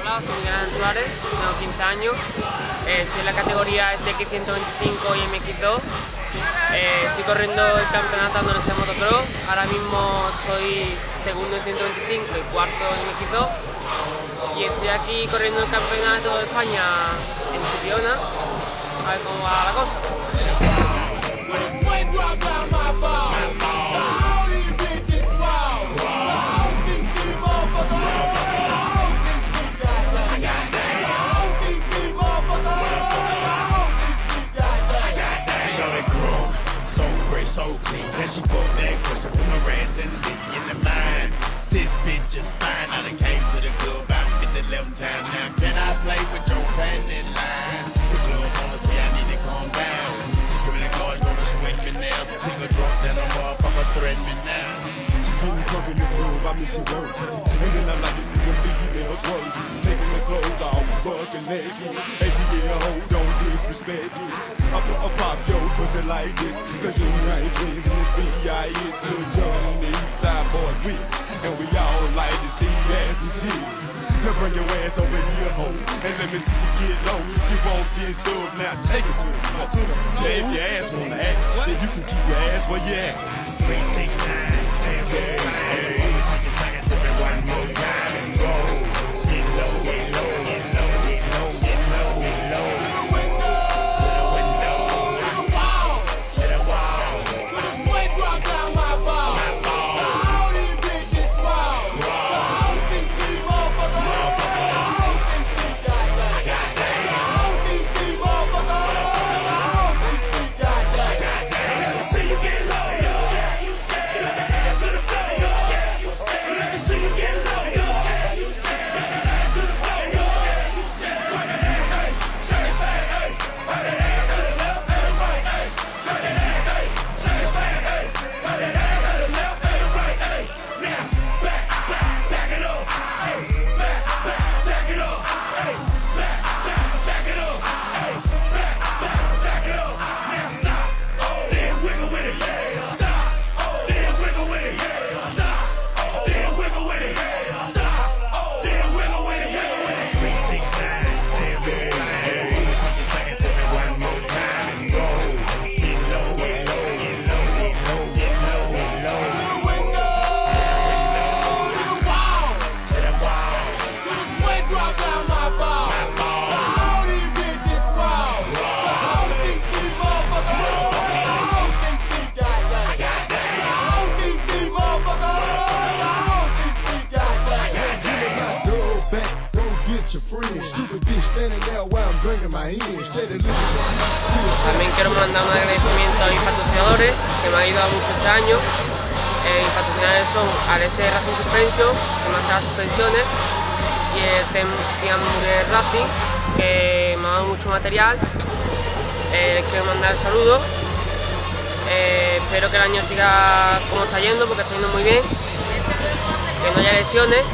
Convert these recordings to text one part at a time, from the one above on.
Hola, soy Miguel Suárez, tengo 15 años, eh, estoy en la categoría SX125 y MX2. Eh, estoy corriendo el campeonato andalucía motocross, ahora mismo estoy segundo en 125 y cuarto en MX2 y estoy aquí corriendo el campeonato de España en Chipiona, a ver cómo va la cosa. So clean. Then she put that question, put my ass in the in the mind. This bitch is fine. I done came to the club about 50, 11 times. Now can I play with your panty line? The club wanna say I need to calm down. Security guards gonna sweat me now. Nigga drunk, then a motherfucker threaten me now. She getting drunk in the club, I mean she work. Ain't enough like to see like this. Cause you ain't dreams in this V.I.H. Lil John and the East Side Boys with. And we all like to see ass and titties. Now bring your ass over here, ho. And let me see you get low. You want this stuff, now take it to the floor. Now if your ass wanna act, then you can keep your ass where you at. 369, damn, yeah, También quiero mandar un agradecimiento a mis patrocinadores que me han ayudado mucho este año. Eh, mis patrocinadores son Alessia Racing Suspension, demasiadas suspensiones, y el Team Mujer Racing, que me ha dado mucho material. Eh, les quiero mandar saludos. Eh, espero que el año siga como está yendo, porque está yendo muy bien. Que no haya lesiones.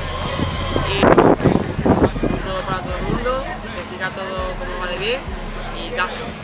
Todo como va de bien.